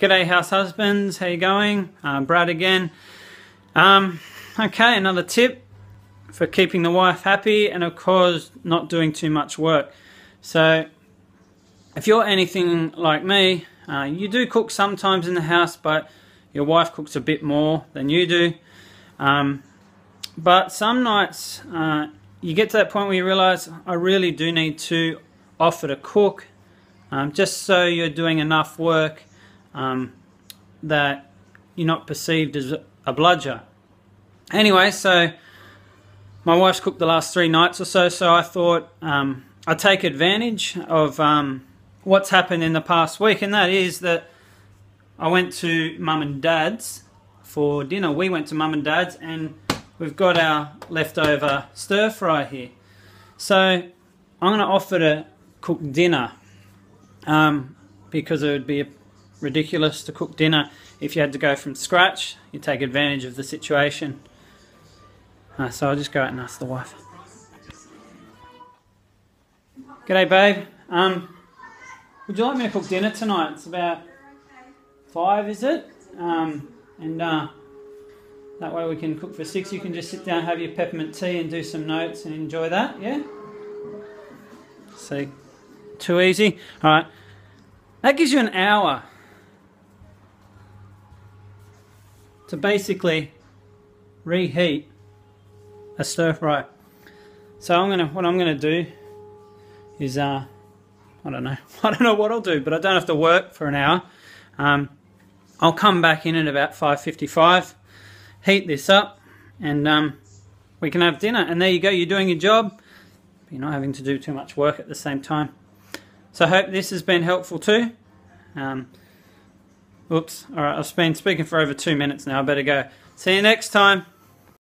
G'day house husbands, how you going? Uh, Bradd again. Um, okay, another tip for keeping the wife happy and of course not doing too much work. So if you're anything like me, uh, you do cook sometimes in the house but your wife cooks a bit more than you do. Um, but some nights uh, you get to that point where you realize I really do need to offer to cook um, just so you're doing enough work um, that you're not perceived as a bludger. Anyway, so my wife's cooked the last three nights or so, so I thought um, I'd take advantage of um, what's happened in the past week, and that is that I went to mum and dad's for dinner. We went to mum and dad's, and we've got our leftover stir fry here. So I'm going to offer to cook dinner um, because it would be ridiculous to cook dinner if you had to go from scratch. You take advantage of the situation. Uh, so I'll just go out and ask the wife. G'day, babe. Um, would you like me to cook dinner tonight? It's about five, is it? Um, and uh, that way we can cook for six. You can just sit down, have your peppermint tea, and do some notes and enjoy that. Yeah. See, too easy. All right. That gives you an hour to basically reheat a stir fry. So I'm gonna what I'm gonna do is uh I don't know I don't know what I'll do, but I don't have to work for an hour. Um, I'll come back in at about 5:55, heat this up, and um, we can have dinner. And there you go. You're doing your job. You're not having to do too much work at the same time. So I hope this has been helpful too. Um, oops. All right. I've been speaking for over two minutes now. I better go. See you next time.